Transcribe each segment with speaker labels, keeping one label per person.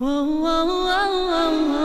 Speaker 1: 喔喔喔喔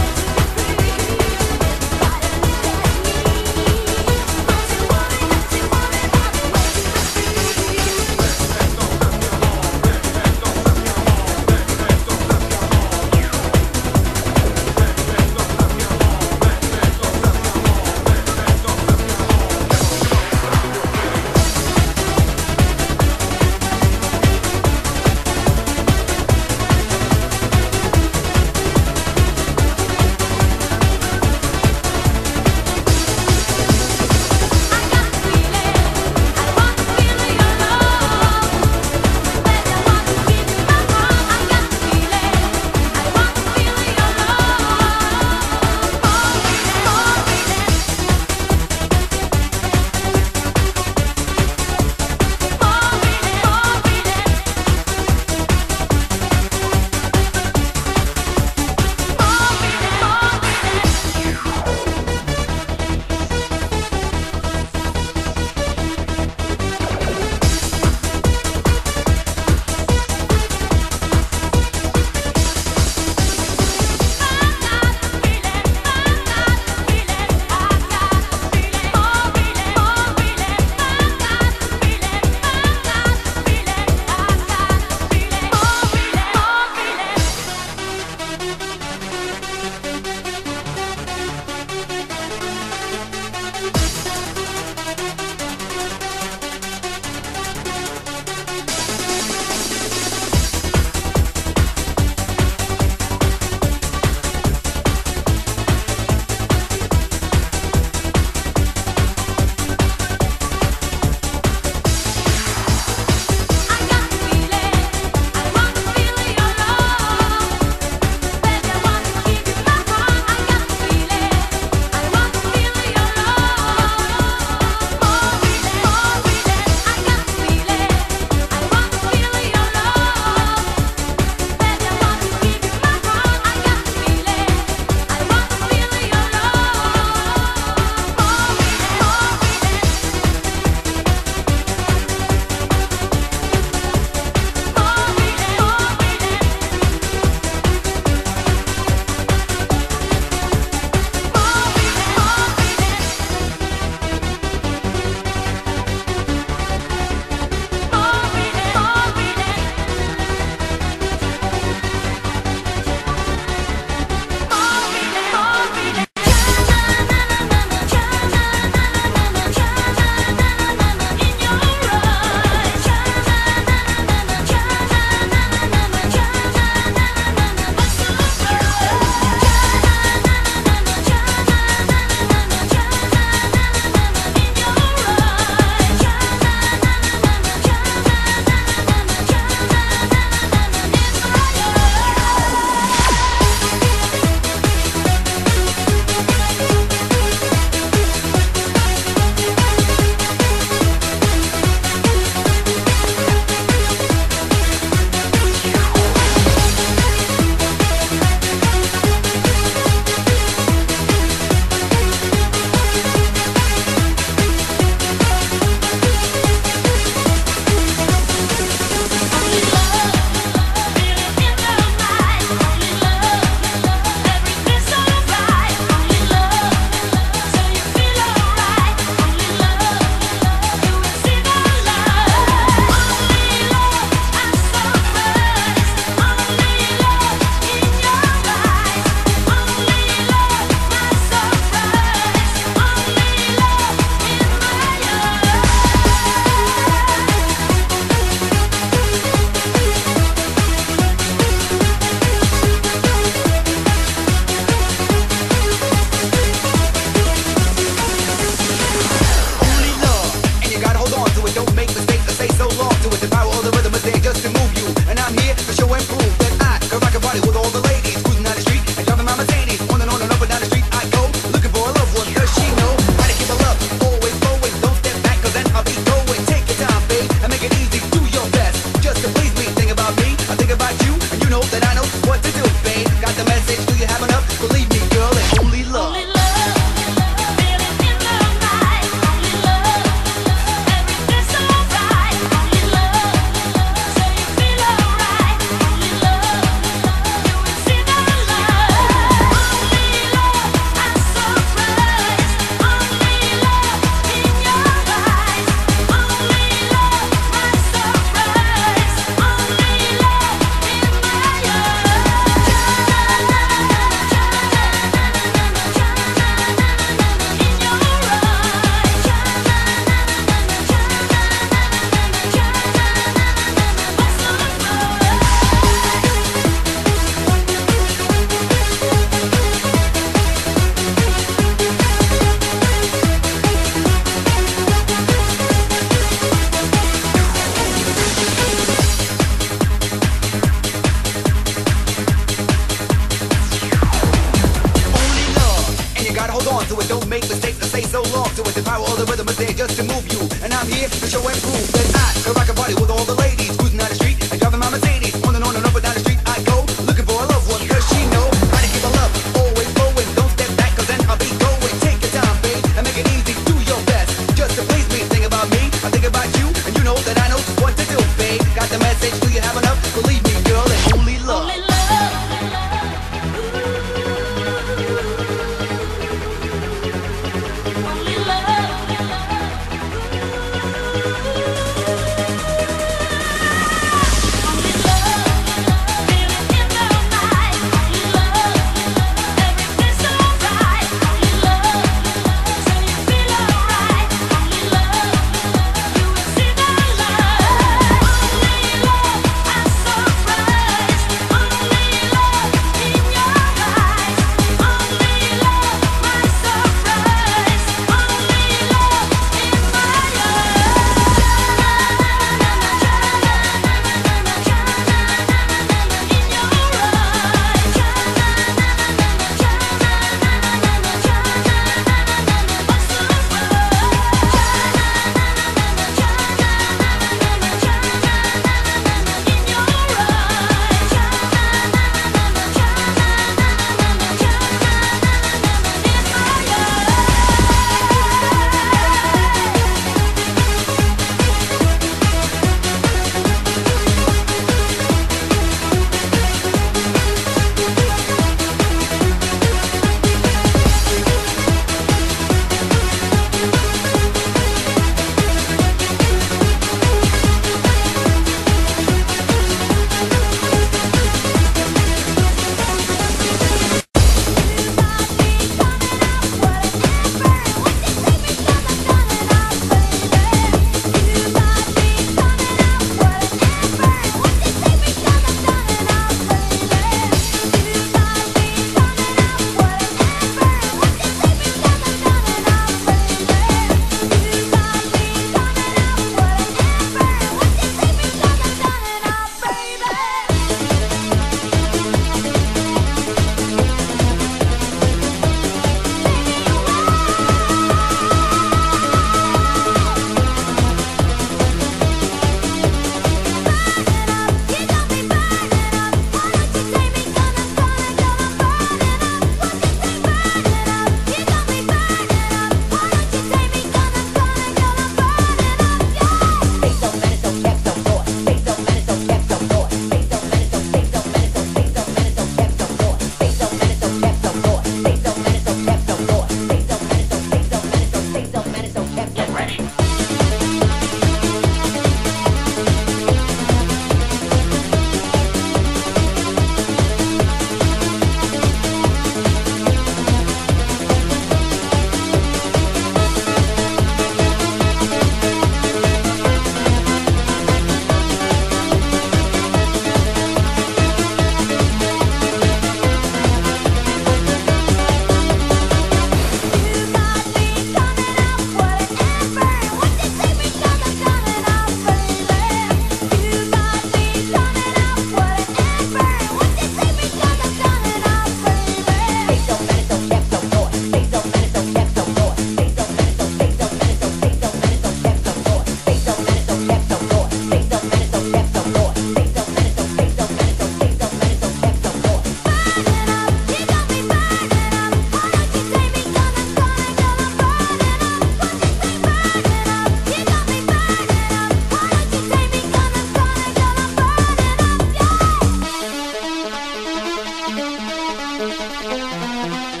Speaker 1: Música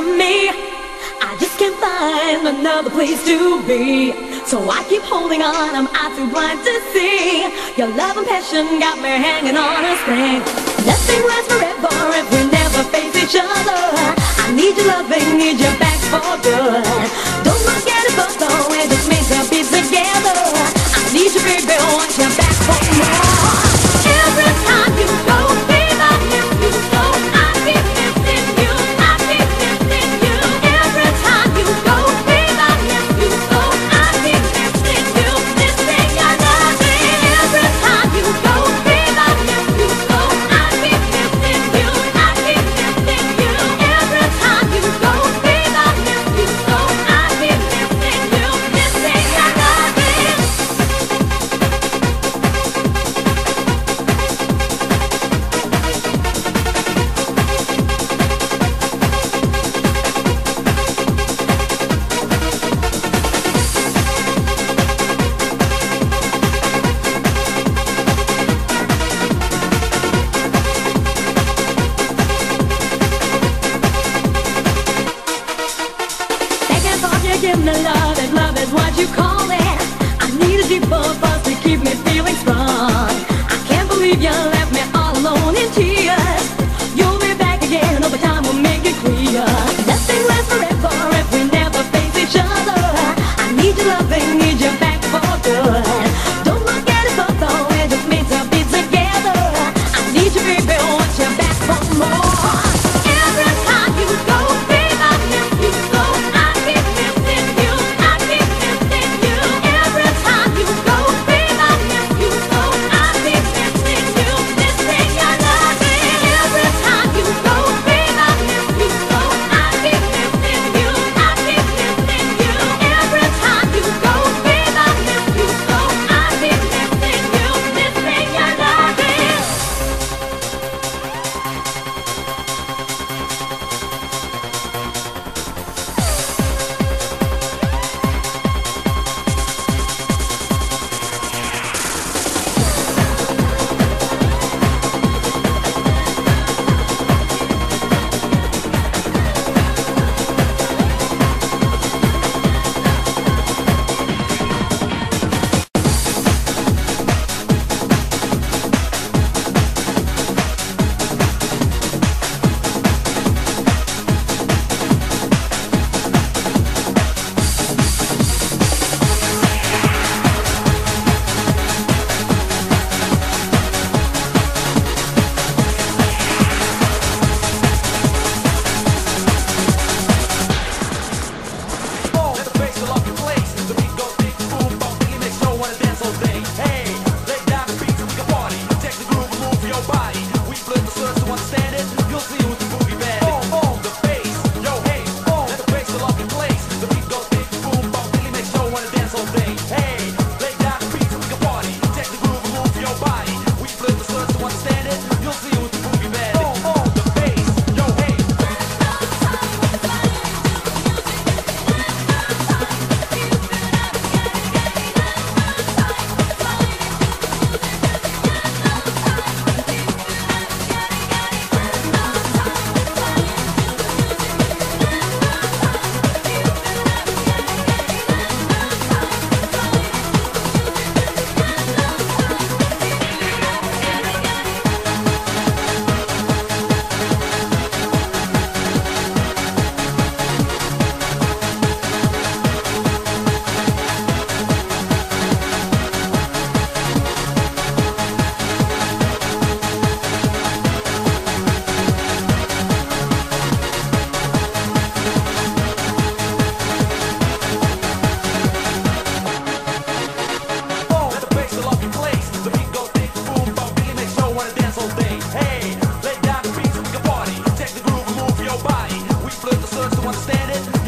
Speaker 1: from me. I just can't find another place to be. So I keep holding on, I'm out too blind to see. Your love and passion got me hanging on a string. Nothing lasts forever if we never face each other. I need your loving, need your back for good. Don't look at it, but though it just means to be together. I need you, baby, want your back for more.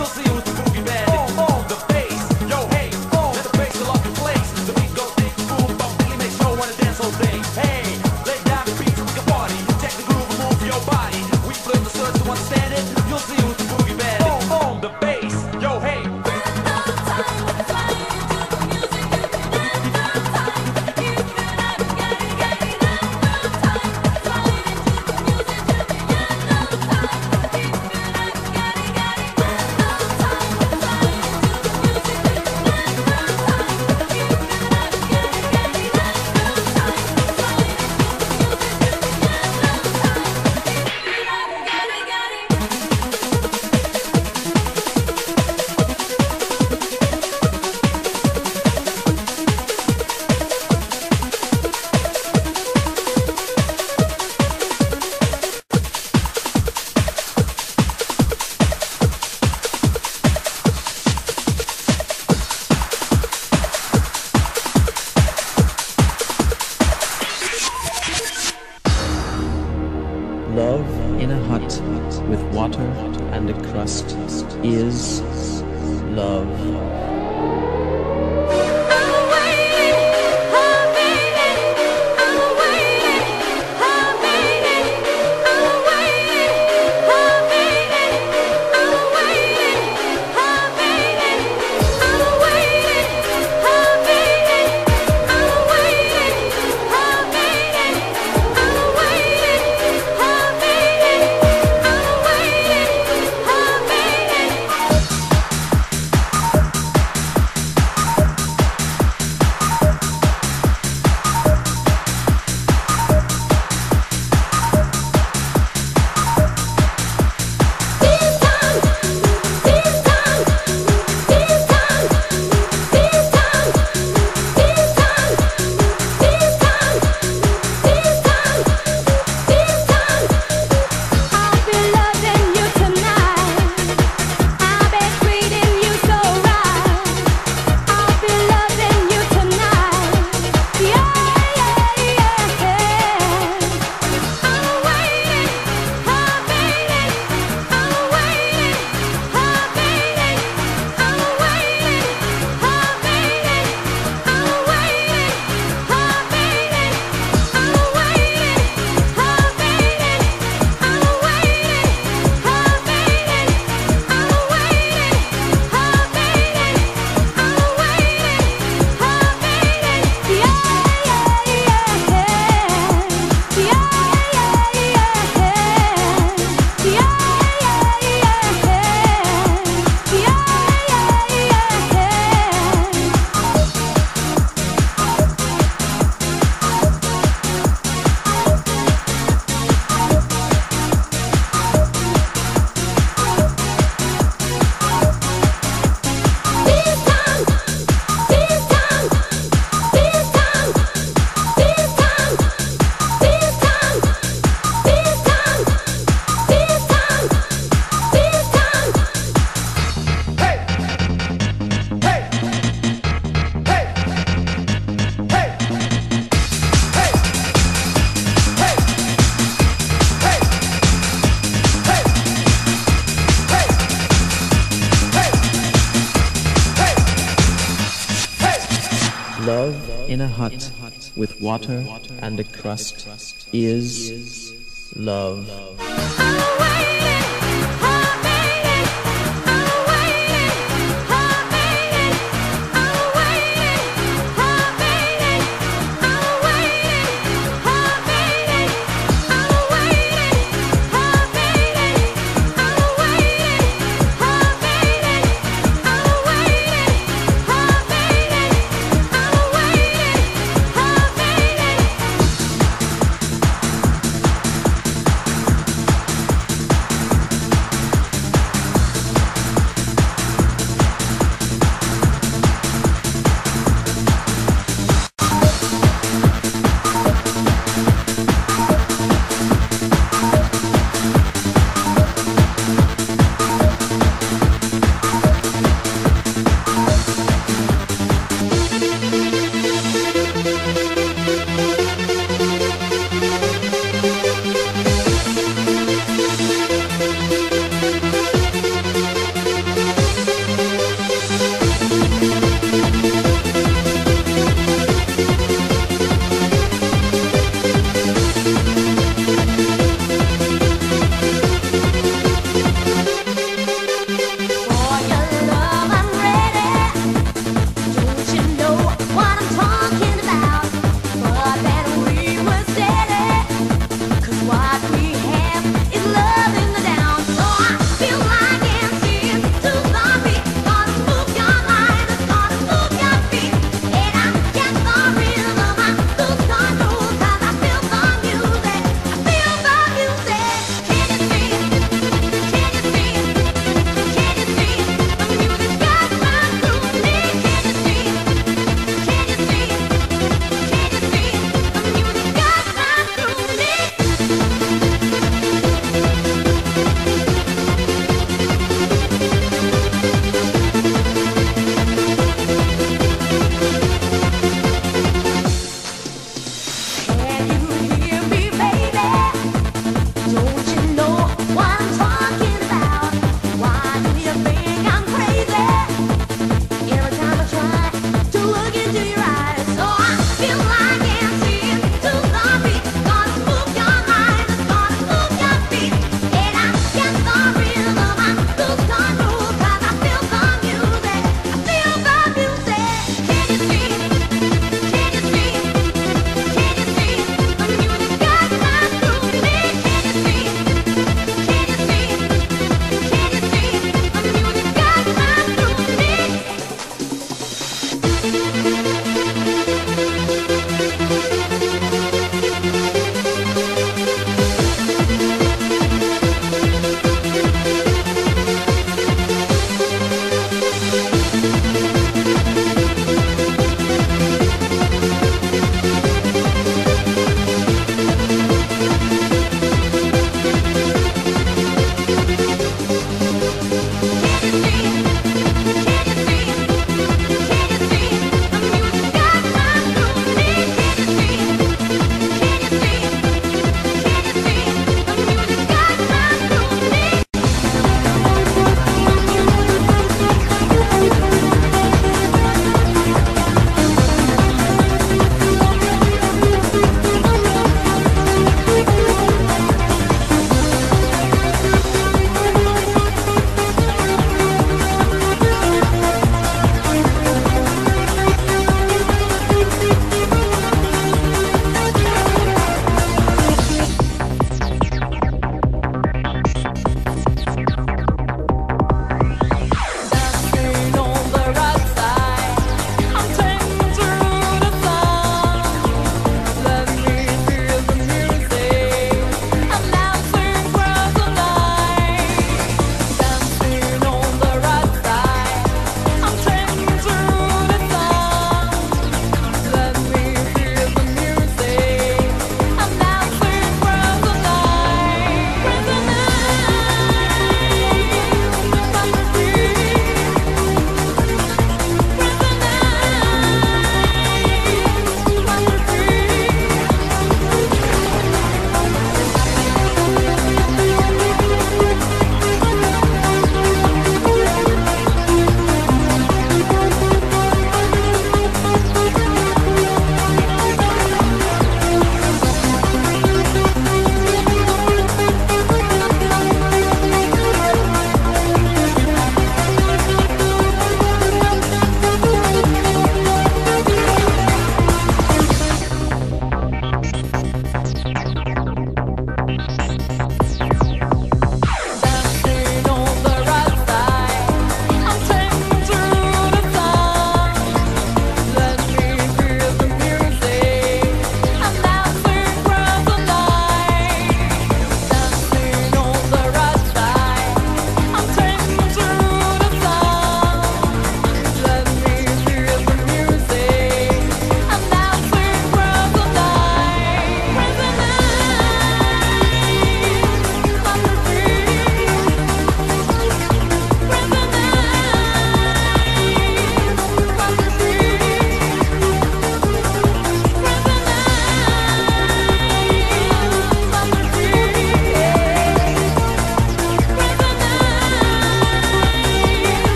Speaker 1: You'll see you water and a crust is love.